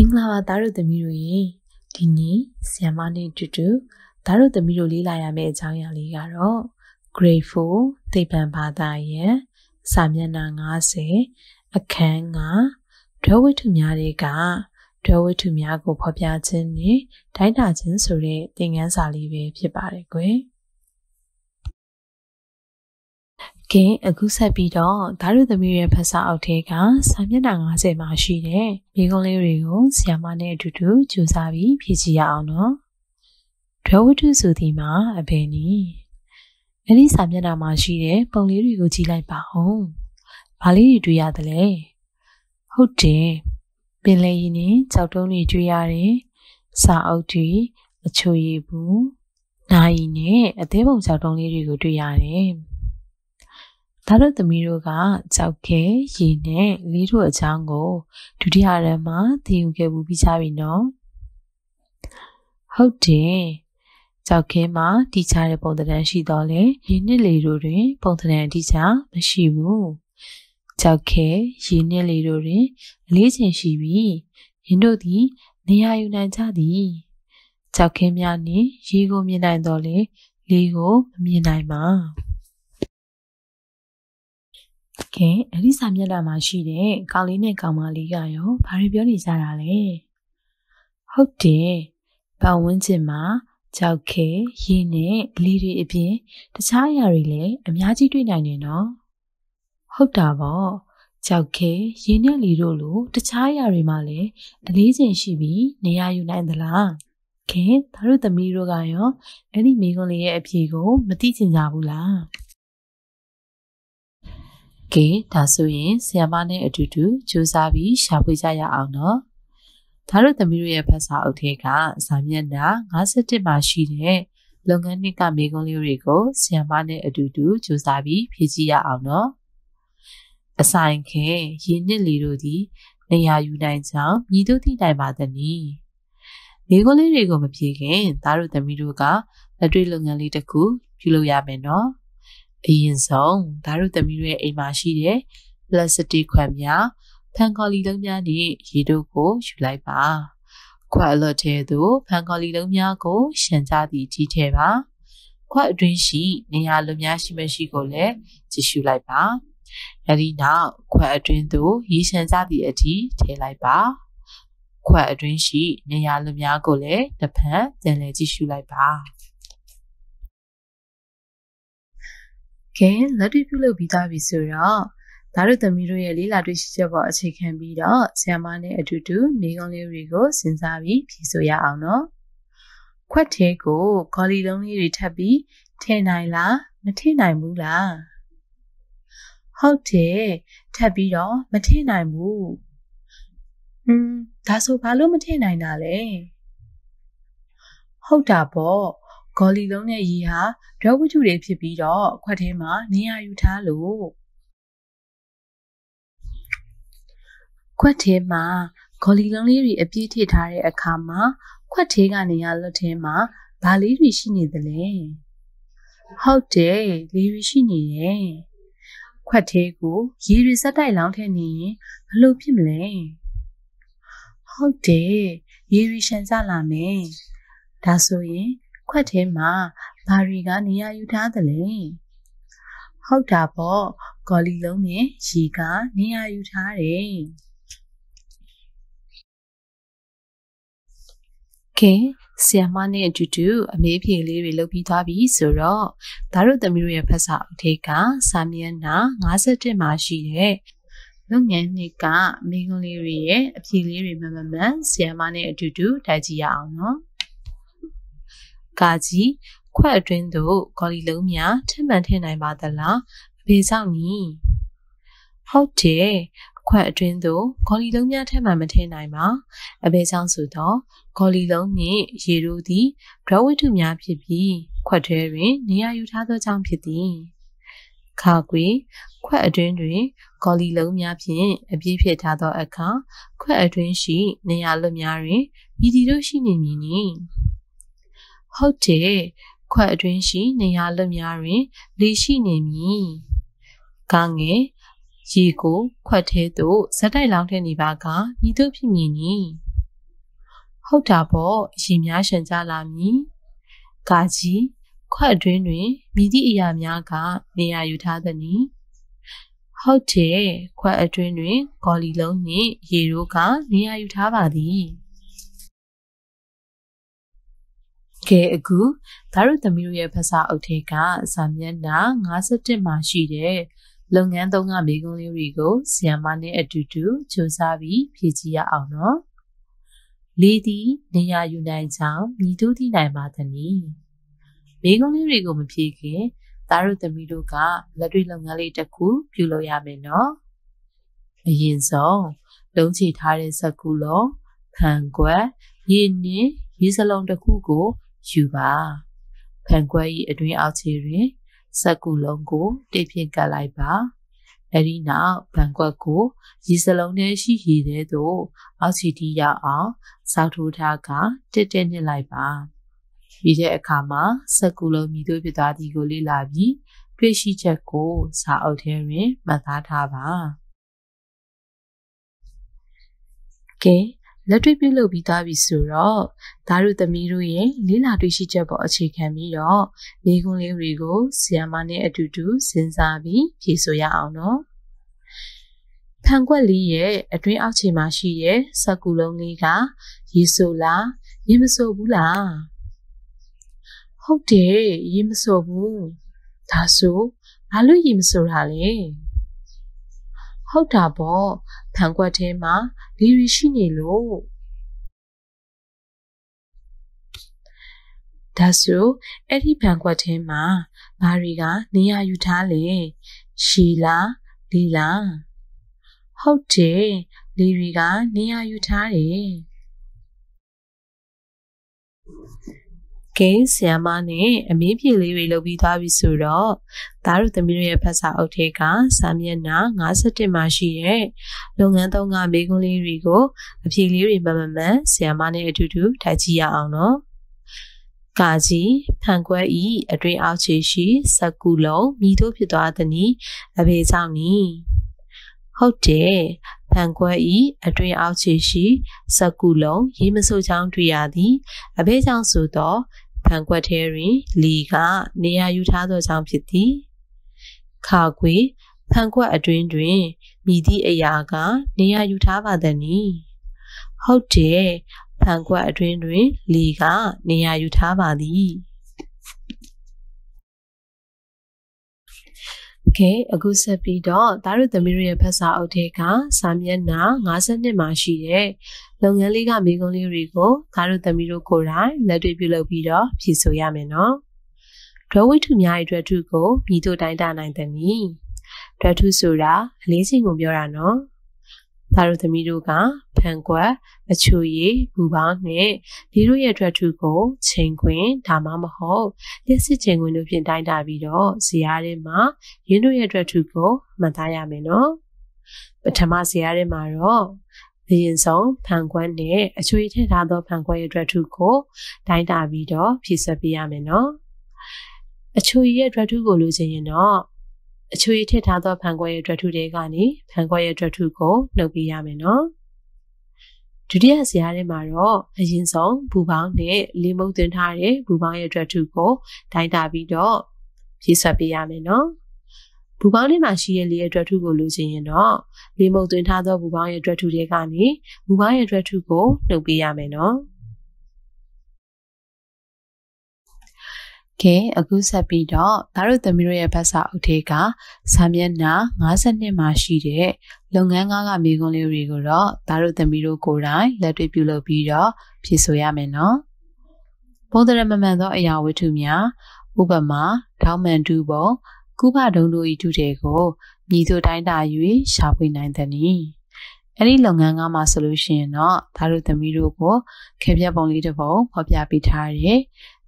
င်္ဂလာပါသားတို့သမီးတို့ရေဒီနေ့ဆီယမနဲ့တူတူသားတို့သမီးတို့လေ့လာရမယ့်အကြောင်းအရာလေးကတော့ Grade 4သိပ္ပံဘာသာရဲ့စာမျက်နှာ90အခန်းကဒွဲဝိထုများတွေကဒွဲဝိထုများကိုဖော်ပြခြင်းနဲ့တိုင်းတာခြင်းဆိုတဲ့သင်ခန်းစာလေးပဲဖြစ်ပါတယ်ကွယ် ကဲအခုဆက်ပြီးတော့ဓာတ်ရုသမီးရဲ့ဖတ်စာအုပ်ထဲကစာမျက်နှာ90မှာရှိတဲ့မိကုံးလေးတွေကိုဆရာမနဲ့အတူတူကြိုးစားပြီးဖြည့်ကြည့်ရအောင်နော်။ဒွဲဝတ္ထုဆိုဒီမှာအဘယ်နည်းအဲ့ဒီစာမျက်နှာမှာရှိတဲ့ပုံလေးတွေကိုကြည့်လိုက်ပါဦး။ဘာလေးတွေတွေ့ရသလဲ။ဟုတ်တယ်။ပင်လယ်ရင်နဲ့ကြောက်တုံးတွေတွေ့ရတယ်။စာအုပ်တွေအချိုရည်ဘူး။နာယီနဲ့အသေးပုံကြောက်တုံးလေးတွေကိုတွေ့ရတယ်။ ဒါတို့သမီးတို့ကကြောက်ခဲရေနဲ့လေးတို့အကြောင်းကိုဒုတိယရန်မှာသင်ယူခဲ့မှုပြီးကြပြီနော်ဟုတ်တယ်ကြောက်ခဲမှာတီချတဲ့ပုံသဏ္ဍာန်ရှိတော့လေရေနှစ်လေတို့တွင် ပုံသဏ္ဍာန်တီချမရှိဘူးကြောက်ခဲရေနှစ်လေတို့တွင်အလေးချိန်ရှိပြီးရင်တို့သည် နေရာယူနိုင်ကြသည်ကြောက်ခဲများနှင့်ရေကိုမြင်နိုင်တော့လေလေကိုမမြင်နိုင်ပါ ခင်အဲ့ဒီစာမျက်နှာမှာရှိတဲ့ကောင်လေးနဲ့ကောင်မလေးကရောဘာတွေပြောနေကြတာလဲဟုတ်တယ်ပတ်ဝန်းကျင်မှာကြောက်ခဲရင်းနဲ့လေတွေအပြင်တခြားအရာတွေလည်းအများကြီးတွေ့နိုင်တယ်နော်ဟုတ်တာပေါ့ကြောက်ခဲရင်းနဲ့လေတို့လိုတခြားအရာတွေမှာလည်းအလေးချိန်ရှိပြီးနေရာယူနိုင်သလားခင်ဒါတို့သမီးတို့ကရောအဲ့ဒီမိကုံးလေးရဲ့အဖြေကိုမသိချင်ကြဘူးလား ကဲဒါဆိုရင်ဆီယမနဲ့အတူတူစူးစမ်းပြီးရှာဖွေကြရအောင်နော်ဒါတို့သမီးတို့ရဲ့ဖတ်စာအုပ်ထဲကစာမျက်နှာ51မှာရှိတဲ့လုပ်ငန်းနှစ်ကမိကုံးလေးတွေကိုဆီယမနဲ့အတူတူစူးစမ်းပြီးဖြည့်ကြည့်ရအောင်နော်အဆိုင်ခဲရင်းနှစ်လီတို့သည်နေရာယူနိုင်ကြောင်းမြည်တို့သိနိုင်ပါသည်နီမိကုံးလေးတွေကိုမဖြည့်ခင်ဒါတို့သမီးတို့ကလက်တွေ့လုပ်ငန်းလေးတစ်ခုပြုလုပ်ရမယ်နော် အရင်ဆုံးဓာတ်ရုပ်သမီးတွေရဲ့အိမ်မှာရှိတဲ့ပလတ်စတစ်ခွက်များဖန်ကော်လီလုံးများနဲ့ရေတို့ကိုယူလိုက်ပါခွက်အလွတ်ထဲသို့ဖန်ကော်လီလုံးများကိုရှန်ကြသည့်ကြီးထဲပါခွက်အတွင်းရှိနေရာလုံးများရှိမရှိကိုလည်းကြည့်ရှုလိုက်ပါအဲဒီနောက်ခွက်အတွင်းသို့ရေရှန်ကြသည့်အထိထည့်လိုက်ပါခွက်အတွင်းရှိနေရာလုံးများကိုလည်းတစ်ဖက်ပြန်လည်ကြည့်ရှုလိုက်ပါ ကဲလက်တွေ့ပြုလုပ်ပြီးသားပြီဆိုတော့ဒါတို့သမီးတို့ရဲ့လေးလာတွေ့ရှိချက်ပေါ်အခြေခံပြီးတော့ဆရာမနဲ့အတူတူမိကုံးလေးတွေကိုစဉ်းစားပြီးဖြေဆိုရအောင်နော်ခွက်သေးကိုခေါလီလုံးလေးတွေထပ်ပြီးထည့်နိုင်လားမထည့်နိုင်ဘူးလားဟုတ်တယ်ထပ်ပြီးတော့မထည့်နိုင်ဘူးဟွန်းဒါဆိုဘာလို့မထည့်နိုင်တာလဲဟုတ်တာပေါ့ ဂေါ်လီလုံးနဲ့ရီဟာဒရဝတ္ထုတွေဖြစ်ပြီးတော့ခွက်ထဲမှာနေရာယူထားလို့ခွက်ထဲမှာဂေါ်လီလုံးလေးတွေအပြည့်ထည့်ထားတဲ့အခါမှာခွက်ထဲကနေရလွတ်ထဲမှာဘာလေးတွေရှိနေသလဲဟုတ်တယ်လေတွေရှိနေတယ်ခွက်သေးကိုရေတွေစက်တိုက်လောင်းထည့်နေရင်ဘလို့ဖြစ်မလဲဟုတ်တယ်ရေရီရှန်ကြလာမယ်ဒါဆိုရင် ခွက်ထဲမှာဘာတွေကနေရာယူထားသလဲဟုတ်တာပေါ့ဂေါ်လီလုံးနဲ့ရေကနေရာယူထားတယ်ကဲဆီယမနဲ့အတူတူအမေးဖြေလေးတွေလုပ်ပြီးသွားပြီဆိုတော့ဒါတို့သမီးတို့ရဲ့ဖတ်စာအထေကစာမျက်နှာ51မှာရှိတဲ့လုပ်ငန်းနှစ်ကမိန်းကလေးတွေရဲ့အဖြေလေးတွေမှန်မှန်ဆီယမနဲ့အတူတူတိုက်ကြည့်ရအောင်နော် ကာကြီးခွက်အတွင်းသို့ဂေါ်လီလုံးများထပ်မံထည့်နိုင်ပါသလားအဖေဆောင်နီဟုတ်တယ်ခွက်အတွင်းသို့ဂေါ်လီလုံးများထပ်မံမထည့်နိုင်ပါအဖေဆောင်ဆိုတော့ဂေါ်လီလုံးနှင့်ရေတို့သည်ဒရဝိတုများဖြစ်ပြီးခွက်ထဲတွင် နေရာယူထားသောကြောင့်ဖြစ်သည်ခါကွေခွက်အတွင်းတွင်ဂေါ်လီလုံးများဖြင့်အပြည့်ဖြစ်ထားသောအခါခွက်အတွင်းရှိ နေရာလွတ်များတွင်ဤသည်တို့ရှိနေမည်နီ ဟုတ်တယ်ခွက်အတွင်းရှိနေရာလွတ်များတွင်လေရှိနေမည်ကငယ်ရေကို ခွက်ထဲသို့ဇက်တိုက်လောင်းထည့်နေပါကဤသို့ဖြစ်မည်နီဟုတ်တာပေါ့အရှင်များရှင်ကြလာမည်ကာကြီးခွက်အတွင်းတွင်မိသည့်အရာများကနေရာယူထားသည်နီဟုတ်တယ်ခွက်အတွင်းတွင်ဂေါ်လီလုံးနှင့်ရေရိုးကနေရာယူထားပါသည် ကဲအခုဒါရုသမီးတို့ရဲ့ဖစာအုပ်ထဲကစာမျက်နှာ51မှာရှိတဲ့လုပ်ငန်းသုံးကမိကုံးလေးတွေကိုဆီယမ်မနဲ့အတူတူစူးစမ်းပြီးဖြည့်ကြည့်ရအောင်နော်လေးသည်နေရာယူနိုင်ကြောင်းမြည်သူသိနိုင်ပါသည်နီမိကုံးလေးတွေကိုမဖြည့်ခင်ဒါရုသမီးတို့ကလက်တွေ့လုပ်ငန်းလေးတစ်ခုပြုလုပ်ရမယ်နော်အရင်ဆုံးလုံးချထားတဲ့စက်ကူလုံးဖန်ကွက်ရည်နည်းရေစလုံးတစ်ခုကို ယူပါဖန်ခွဲ၏အတွင်းအောက်ခြေတွင်စက်ကူလုံးကိုတိတ်ဖြင့်ကတ်လိုက်ပါအဲ့ဒီနောက်ဖန်ခွက်ကိုရေစလုံးထဲရှိရည်တဲ့သို့အောက်ခြေထိရောက်အောင်စောက်ထိုးထားကတစ်တက်နစ်လိုက်ပါပြီးတဲ့အခါမှာစက်ကူလုံးမြည်သွေးဖြစ်သွားသည်ကိုလေ့လာပြီးတွေ့ရှိချက်ကိုစာအုပ်ထဲတွင်မှတ်သားထားပါကဲ လက်တွေ့ပြုလုပ်ပြီးသားပြီဆိုတော့ဓာတ်သမီးတို့ရဲ့လေးလာတွေ့ရှိချက်ပေါ်အခြေခံပြီးတော့မိကွန်းလေးတွေကိုဆီယမနဲ့အတူတူစဉ်းစားပြီးဖြေဆိုရအောင်နော်ဖန်ခွက်လေးရဲ့အတွင်းအောက်ခြေမှာရှိတဲ့စက်ကူလုံးလေးကရေဆိုလားရေမဆိုဘူးလားဟုတ်တယ်ရေမဆိုဘူးဒါဆိုဘာလို့ရေမဆိုတာလဲ ဟုတ်တာပေါ့ဖန်ခွက်ထဲမှာလေရီရှိနေလို့ဒါဆိုအဲ့ဒီဖန်ခွက်ထဲမှာဘာတွေကနေရာယူထားလဲရှီလားလီလားဟုတ်တယ်လေတွေကနေရာယူထားတယ် ကဲဆီယမနဲ့အမင်းပြေလေးတွေလုပ်ပြီးသားပြီဆိုတော့သားတို့သမီးတို့ရဲ့ဖတ်စာအုပ်ထဲကစာမျက်နှာ51မှာရှိတဲ့လုပ်ငန်းသုံးကမိကွန်းလေးတွေကိုအပြေလေးတွေမမမန်ဆီယမနဲ့အတူတူထိုက်ကြည့်ရအောင်နော်ကာကြီးဖန်ခွဲဤအတွင်အောက်ခြေရှိစက်ကူလုံးမိတို့ဖြစ်သွားသည်နီအဘေကြောင့်နီဟုတ်တယ်ဖန်ခွဲဤအတွင်အောက်ခြေရှိစက်ကူလုံးရေမဆိုးချောင်းတွေ့ရသည်အဘေကြောင့်ဆိုတော့ ဖန်ခွက်ထဲတွင်လီကနေရာယူထားသောကြောင့်ဖြစ်သည်ခါခွေဖန်ခွက်အတွင်းတွင်မိသည့်အရာကနေရာယူထားပါသည်နီဟုတ်တယ်ဖန်ခွက်အတွင်းတွင်လီကနေရာယူထားပါသည်ကဲအခုဆက်ပြီးတော့သားတို့သမီးတို့ရဲ့ဖတ်စာအုပ်ထဲကစာမျက်နှာ52မှာရှိတဲ့ လုပ်ငန်းလေးကမိကုံးလေးတွေကိုသားတို့သမီးတို့ကိုယ်တိုင်လက်တွေ့ပြုလုပ်ပြီးတော့ဖြည့်ဆို့ရမယ်နော်ဒရဝိထုများရဲ့အတွက်ထုကိုမြည်တို့တိုင်းတာနိုင်တဲ့နည်းဒရထုဆိုတာအလေးချိန်ကိုပြောတာနော်သားတို့သမီးတို့ကဖန်ကွက်အချိုရည်ဘူပေါင်းနဲ့ဒီတို့ရဲ့အတွက်ထုကိုချိန်ခွင်ဒါမှမဟုတ်လက်စစ်ချိန်ခွင်တို့ဖြင့်တိုင်းတာပြီးတော့ဇီယာထဲမှာရင်းတို့ရဲ့အတွက်ထုကိုမှတ်သားရမယ်နော်ပထမဇီယာထဲမှာတော့ အရင်ဆုံးဖန်ခွက်နဲ့အချွေထည့်ထားသောဖန်ခွက်ရဲ့အတွက်ထုကိုတိုင်းတာပြီးတော့ဖြည့်ဆွတ်ပေးရမယ်နော်အချွေရဲ့အတွက်ထုကိုလိုချင်ရင်တော့အချွေထည့်ထားသောဖန်ခွက်ရဲ့အတွက်ထုတွေကနေဖန်ခွက်ရဲ့အတွက်ထုကိုနှုတ်ပေးရမယ်နော်ဒုတိယဇာတ်ထဲမှာတော့အရင်ဆုံးဘူပေါင်းနဲ့လေမုတ်သွင်းထားတဲ့ဘူပေါင်းရဲ့အတွက်ထုကိုတိုင်းတာပြီးတော့ဖြည့်ဆွတ်ပေးရမယ်နော် ဘူပေါင်းထဲမှာရှိတဲ့လေရဲ့အတွက်ထုကိုလိုချင်ရင်တော့လေမုတ်သွင်းထားသောဘူပေါင်းရဲ့အတွက်ထုတွေကနေဘူပေါင်းရဲ့အတွက်ထုကိုနှုတ်ပေးရမယ်နော်ကဲအခုဆက်ပြီးတော့ဒါတို့သမီးတို့ရဲ့ဘတ်စာအုပ်ထဲကစာမျက်နှာ52မှာရှိတဲ့လုပ်ငန်းကားကမိကွန်းလေးတွေကိုတော့ဒါတို့သမီးတို့ကိုယ်တိုင်လက်တွေ့ပြုလုပ်ပြီးတော့ဖြည့်ဆို့ရမယ်နော်။ပုံသဏ္ဍာန်မမှန်သောအရာဝတ္ထုများဥပမာထောင်းမှန်တူပုံ ကုဘဒုံတို့ဤထုတွေကိုမြည်သူတိုင်းတာ၍ရှာဖွေနိုင်သည်နီ။အဲ့ဒီလုပ်ငန်းကားမှာဆိုလို့ရှိရင်တော့ဒါတို့သမီးတို့ကိုခဲပြပုံလေးတစ်ပုံဖော်ပြပေးထားတယ်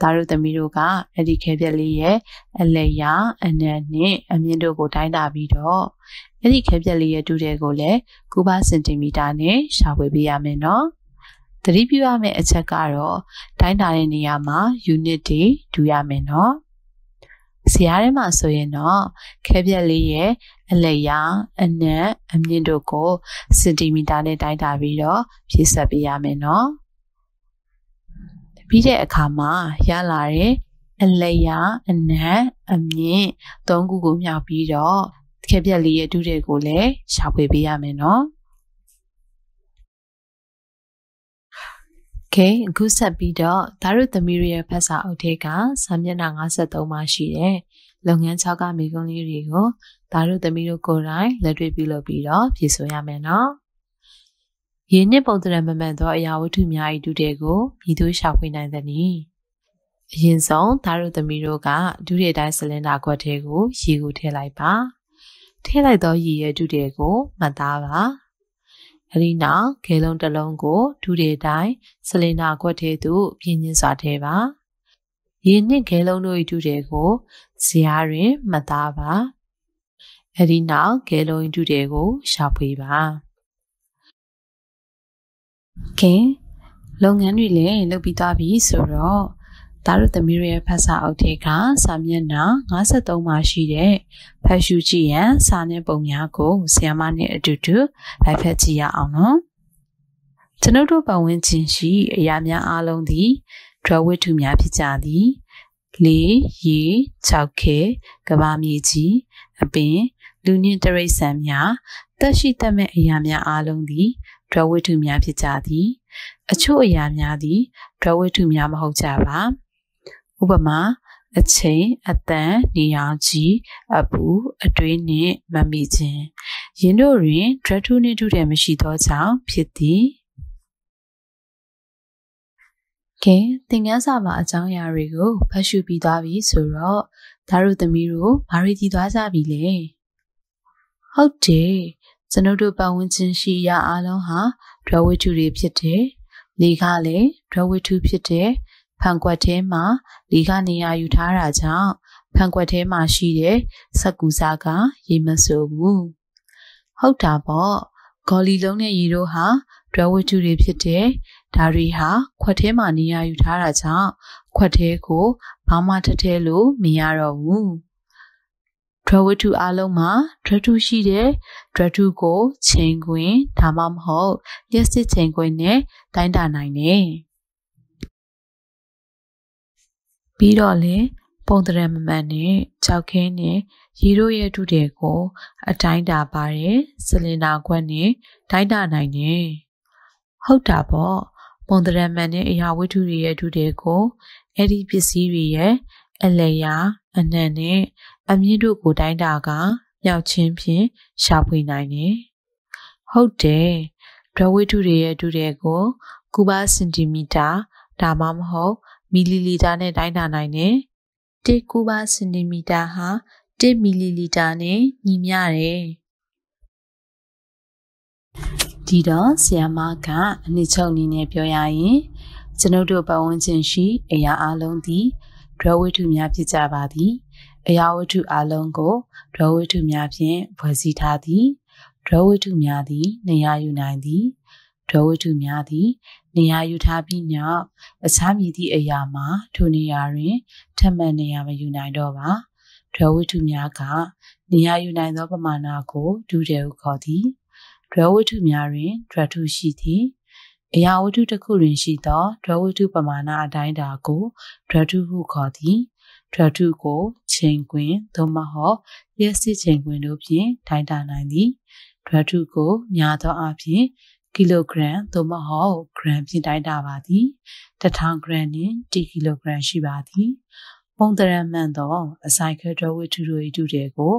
သားတို့သမီးတို့ကအဲ့ဒီခဲပြက်လေးရဲ့အလဲရအနက်နဲ့အမြင့်တို့ကိုတိုင်းတာပြီးတော့အဲ့ဒီခဲပြက်လေးရဲ့တူတဲ့ကိုလည်း9ပါစင်တီမီတာနဲ့ရှာဖွေပေးရမယ်နော်သတိပြုရမယ့်အချက်ကတော့တိုင်းတာတဲ့နေရာမှာ unit တွေဒူရမယ်နော် ဇာတ်ထဲမှာဆိုရင်တော့ခဲပြက်လေးရဲ့အလဲရအနက်အမြင့်တို့ကိုစင်တီမီတာနဲ့တိုင်းတာပြီးတော့ဖြည့်ဆက်ပေးရမယ်နော်ပြီးတဲ့အခါမှာရလာတဲ့အလျာအနံအမြင့်သုံးခုကိုမြောက်ပြီးတော့ခက်ပြက်လေးရဲ့ဒုတွေကိုလည်းရှာဖွေပေးရမယ်နော် ကဲအခုဆက်ပြီးတော့ဒါရုသမီးရဲ့ဖတ်စာအုပ်ထဲကစာမျက်နှာ53မှာရှိတဲ့လုပ်ငန်း6ကမိကုံးလေးတွေကိုဒါရုသမီးတို့ကိုယ်တိုင်လက်တွေ့ပြုလုပ်ပြီးတော့ဖြည့်ဆို့ရမယ်နော်။ရင်းနှစ်ပုံသဏ္ဍာန်မမှန်သောအရာဝတ္ထုများ၏ဒုတဲ့ကိုမြည်သူရှာဖွေနိုင်သည်နီ။အရင်ဆုံးဒါရုသမီးတို့ကဒုတဲ့တိုင်းစလင်ဒါခွက်ထဲကိုရေကိုထည့်လိုက်ပါ။ထည့်လိုက်သောရေရဲ့ဒုတဲ့ကိုမှတ်သားပါ။ အဲဒီနောက်ခဲလုံးတစ်လုံးကိုဒူတွေတိုင်းစလင်နာခွက်ထဲသို့ပြင်းညင်းစွာထဲပါရေနှစ်ခဲလုံးတို့၏ဒူတွေကိုဇရာတွင်မှတ်သားပါအဲဒီနောက်ခဲလုံး၏ဒူတွေကိုရှာဖွေပါခင်လုပ်ငန်းတွေလည်းလုပ်ပြီးသားပြီဆိုတော့ သားတို့သမီးတို့ရဲ့ဖတ်စာအုပ်ထဲကစာမျက်နှာ53မှာရှိတဲ့ဖတ်ရှုကြည့်ရန်စာနဲ့ပုံများကိုဆီယမနဲ့အတူတူလိုက်ဖတ်ကြည့်ရအောင်နော်ကျွန်ုပ်တို့ပတ်ဝန်းကျင်ရှိအရာများအလုံးသည်ဒရဝိထုများဖြစ်ကြသည်လေရေခြောက်ခဲကဘာမြေကြီးအပင်လူနှင့်တရိษံများတက်ရှိတတ်မဲ့အရာများအလုံးသည်ဒရဝိထုများဖြစ်ကြသည်အချို့အရာများသည်ဒရဝိထုများမဟုတ်ကြပါ ဥပမာအချိန်အတန်နေရာကြီးအပူအတွေးနှင့်မမိခြင်းယင်းတို့တွင်ဒရထုနှင့်တူတယ်မရှိသောကြောင့်ဖြစ်သည်ကဲသင်ခန်းစာပါအကြောင်းအရာတွေကိုဖတ်ရှုပြီးသွားပြီဆိုတော့ဒါတို့သမီးတို့ဘာတွေကြည်သွားကြပြီလဲဟုတ်တယ်ကျွန်ုပ်တို့ပတ်ဝန်းကျင်ရှိရာအလုံးဟာဒရဝိထုတွေဖြစ်တယ်လေကလည်းဒရဝိထုဖြစ်တယ် ဖန်ကွက်ထဲမှာလေကနေရာယူထားတာကြောင့်ဖန်ကွက်ထဲမှာရှိတဲ့စက်ကူစားကရေမဆိုးဘူးဟုတ်တာပေါ့ဂေါ်လီလုံးနဲ့ရေတို့ဟာဒရဝတ္ထုတွေဖြစ်တဲ့ဒါတွေဟာခွက်ထဲမှာနေရာယူထားတာကြောင့်ခွက်ထဲကိုဘာမှထထဲလို့မရတော့ဘူးဒရဝတ္ထုအလုံးမှာဒရထုရှိတဲ့ဒရထုကိုချိန်ခွင်ဒါမှမဟုတ်လျှက်စစ်ချိန်ခွင်နဲ့တိုင်းတာနိုင်တယ် ပြီးတော့လေပုံတရံမမှန်နဲ့ကြောက်ခင်းနဲ့ရေတို့ရဲ့တုတဲ့ကို အတိုင်းတာပါတယ်စလင်ဒါခွက်နဲ့တိုင်းတာနိုင်တယ်ဟုတ်တာပေါ့ပုံတရံမှန်နဲ့အရာဝတ္ထုတွေရဲ့တုတဲ့ကိုအဲ့ဒီပစ္စည်းတွေရဲ့အလျာအနံနဲ့အမြင့်တို့ကိုတိုင်းတာကမြောက်ချင်းဖြင့်ရှာဖွေနိုင်တယ်ဟုတ်တယ်ဒရဝိတုတွေရဲ့တုတဲ့ကိုကူပါစင်တီမီတာဒါမှမဟုတ် မီလီလီတာနဲ့တိုင်းတာနိုင်တယ်။1ကူပါစင်တီမီတာဟာ1မီလီလီတာနဲ့ညီမျှတယ်။ဒီတော့ဆီယမကအနှစ်ချုပ်အနေနဲ့ပြောရရင်ကျွန်ုပ်တို့ပတ်ဝန်းကျင်ရှိအရာအလုံးသည်ဒရဝိထုများဖြစ်ကြပါသည်။အရာဝတ္ထုအလုံးကိုဒရဝိထုများဖြင့်ဖွဲ့စည်းထားသည်။ဒရဝိထုများသည်နေရာယူနိုင်သည်။ ဒရဝတ္ထုများသည် နေရာယူထားပြီးနောက်အခြားမည်သည့်အရာမှာထိုနေရာတွင်ထပ်မံနေရာမယူနိုင်တော့ပါဒရဝတ္ထုများကနေရာယူနိုင်သောပမာဏကိုဒုတယ်ဟုခေါ်သည်ဒရဝတ္ထုများတွင်ဒရထုရှိသည်အရာဝတ္ထုတစ်ခုတွင်ရှိသောဒရဝတ္ထုပမာဏအတိုင်းတာကိုဒရထုဟုခေါ်သည်ဒရထုကိုချိန်ခွင်သို့မဟုတ်လျှက်စစ်ချိန်ခွင်တို့ဖြင့်တိုင်းတာနိုင်သည်ဒရထုကိုများသောအားဖြင့် ကီလိုဂရမ်သို့မဟုတ်ဂရမ်ဖြင့်တိုင်းတာပါသည်1000ဂရမ်နှင့်10ကီလိုဂရမ်ရှိပါသည်ပုံတရမှန်သောအစိုက်ခဲတော်ဝိထုတို့၏တူတဲ့ကို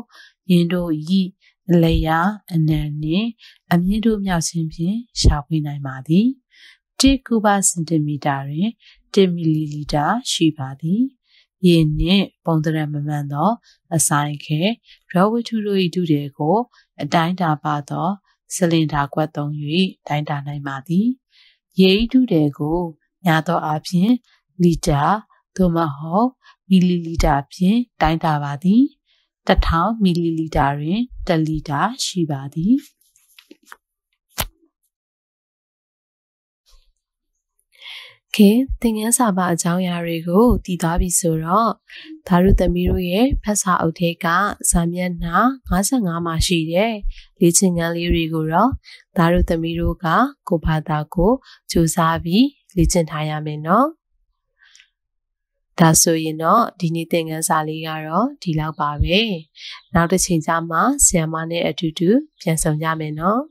ယင်းတို့ဤအလျာအနံနှင့်အမြင့်တို့မြောက်ခြင်းဖြင့်ရှာဖွေနိုင်ပါသည်1ကုဗစင်တီမီတာတွင်1မီလီလီတာရှိပါသည်ရေနှင့်ပုံတရမမှန်သော အဆိုင်ခဲရောဝိထုတို့၏တူတဲ့ကို အတိုင်းတာပါသော စလင်ဒါကွက်သုံး၍တိုင်းတာနိုင်ပါသည်ရေဤတုတဲ့ကိုညာသောအားဖြင့်လီတာသို့မဟုတ်မီလီလီတာဖြင့်တိုင်းတာပါသည်1000မီလီလီတာတွင်1လီတာရှိပါသည် ကဲသင်ခန်းစာပါအကြောင်းအရာတွေကိုတည်သွားပြီဆိုတော့ဒါရုသမီးတို့ရဲ့ဖတ်စာအုပ်ထဲကဇာမျက်နှာ55မှာရှိတဲ့လေ့ကျင့်ခန်းလေးတွေကိုတော့ဒါရုသမီးတို့ကကိုဘာသာကိုစူးစမ်းပြီးလေ့ကျင့်ထားရမယ်နော်ဒါဆိုရင်တော့ဒီနေ့သင်ခန်းစာလေးကတော့ဒီလောက်ပါပဲနောက်တစ်ချိန်ကျမှဆီယမနဲ့အတူတူပြန်ဆောင်ကြမယ်နော်